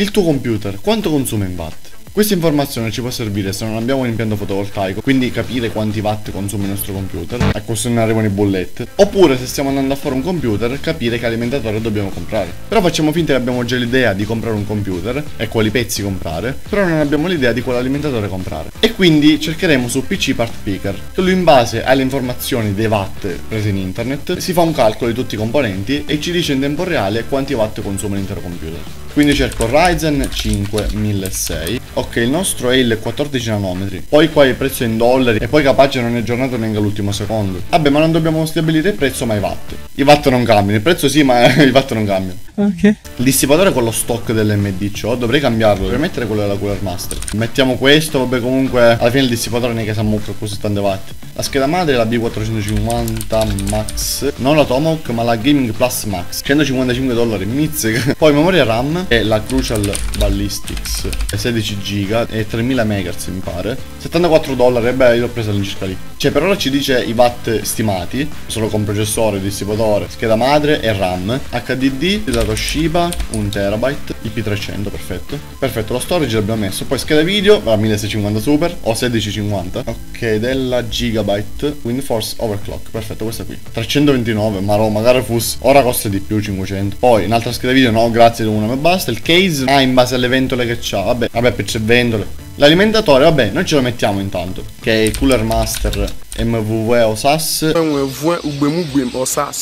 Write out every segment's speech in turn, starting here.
Il tuo computer quanto consuma in watt? Questa informazione ci può servire se non abbiamo un impianto fotovoltaico, quindi capire quanti watt consuma il nostro computer, a arrivano i bollette, oppure se stiamo andando a fare un computer, capire che alimentatore dobbiamo comprare. Però facciamo finta che abbiamo già l'idea di comprare un computer e quali pezzi comprare, però non abbiamo l'idea di quale alimentatore comprare. E quindi cercheremo su PC Part Picker, che lui in base alle informazioni dei watt prese in internet, si fa un calcolo di tutti i componenti e ci dice in tempo reale quanti watt consuma l'intero computer. Quindi cerco Ryzen 5 1600 Ok, il nostro è il 14 nanometri. Poi qua il prezzo è in dollari e poi capace non è aggiornato neanche all'ultimo secondo. Vabbè, ma non dobbiamo stabilire il prezzo ma i watt. I watt non cambiano, il prezzo sì, ma i watt non cambiano. Ok. Il dissipatore con lo stock dell'MDC, dovrei cambiarlo, dovrei mettere quello della Cooler Master. Mettiamo questo, vabbè comunque alla fine il dissipatore non è che si ammucca così tante watt. La scheda madre è la B450 Max, non la Tomahawk ma la Gaming Plus Max, 155 dollari, mizzica. Poi memoria RAM è la Crucial Ballistics, 16 giga e 3000 MHz mi pare. 74 dollari, beh io l'ho presa all'incirca lì. Cioè per ora ci dice i watt stimati, solo con processore, dissipatore, scheda madre e RAM. HDD la Toshiba 1 terabyte, IP300, perfetto. Perfetto, lo storage l'abbiamo messo. Poi scheda video, la 1650 Super o 1650. Ok, della Gigabyte WindForce Overclock, perfetto, questa qui. 329, ma no, magari fosse. Ora costa di più 500. Poi un'altra scheda video, no, grazie, una me basta. Il case, ah, in base alle ventole che c'ha. Vabbè, vabbè, c'è ventole. L'alimentatore, vabbè, noi ce lo mettiamo intanto. Che è il Cooler Master MVV o SAS.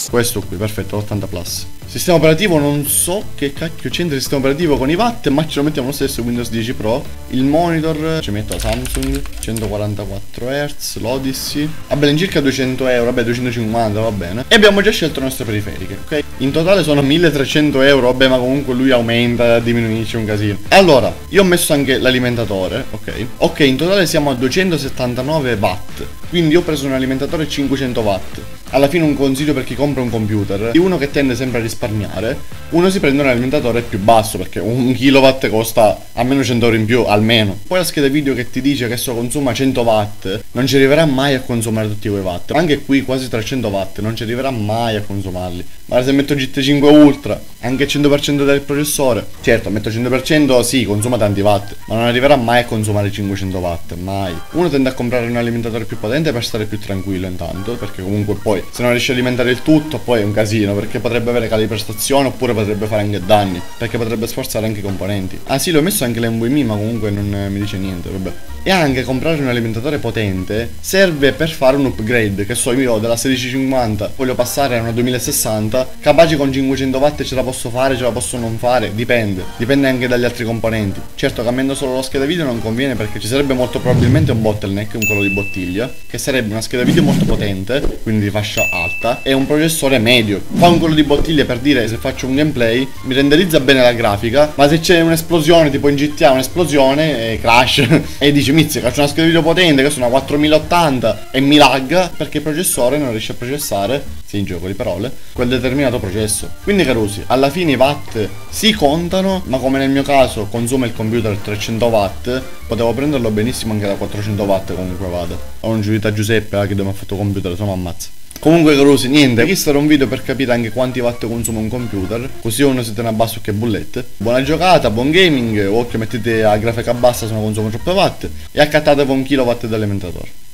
Questo qui, perfetto, 80 plus. Sistema operativo non so che cacchio c'entra il sistema operativo con i watt, ma ce lo mettiamo lo stesso Windows 10 Pro. Il monitor ci metto la Samsung 144 Hz, l'Odyssey. Vabbè, all'incirca 200 euro, vabbè 250 va bene. E abbiamo già scelto le nostre periferiche, ok? In totale sono 1300 euro, vabbè ma comunque lui aumenta, diminuisce un casino. Allora, io ho messo anche l'alimentatore, ok? Ok, in totale siamo a 279 watt. Quindi ho preso un alimentatore 500 watt alla fine un consiglio per chi compra un computer di uno che tende sempre a risparmiare uno si prende un alimentatore più basso perché un kilowatt costa almeno 100 euro in più almeno. Poi la scheda video che ti dice che esso consuma 100 watt non ci arriverà mai a consumare tutti quei watt. Anche qui quasi 300 watt non ci arriverà mai a consumarli. Ma se metto GT5 Ultra anche il 100% del processore. Certo metto 100% sì consuma tanti watt ma non arriverà mai a consumare 500 watt mai. Uno tende a comprare un alimentatore più potente per stare più tranquillo intanto perché comunque poi poi se non riesce a alimentare il tutto poi è un casino perché potrebbe avere cali di prestazione oppure potrebbe fare anche danni perché potrebbe sforzare anche i componenti. Ah sì l'ho messo anche l'NVMe ma comunque non mi dice niente vabbè e anche comprare un alimentatore potente serve per fare un upgrade che so io della 1650 voglio passare a una 2060 capace con 500 watt ce la posso fare ce la posso non fare dipende dipende anche dagli altri componenti. Certo cambiando solo la scheda video non conviene perché ci sarebbe molto probabilmente un bottleneck un collo di bottiglia che sarebbe una scheda video molto potente quindi di fascia alta e un processore medio. Qua un collo di bottiglia per dire se faccio un gameplay mi renderizza bene la grafica ma se c'è un'esplosione tipo in GTA un'esplosione eh, crash e dici mizzica faccio una scheda video potente che sono una 4080 e mi lagga perché il processore non riesce a processare sì in gioco di parole quel determinato processo. Quindi carusi alla fine i watt si contano ma come nel mio caso consuma il computer 300 watt potevo prenderlo benissimo anche da 400 watt comunque vado ho un giudito a Giuseppe eh, che mi ha fatto computer insomma ammazza Comunque carosi, niente, questo era un video per capire anche quanti watt consuma un computer, così uno si tiene a basso che bullette. Buona giocata, buon gaming, occhio mettete a grafica bassa se non consuma troppo watt e accattatevi un kilowatt dell'alimentatore.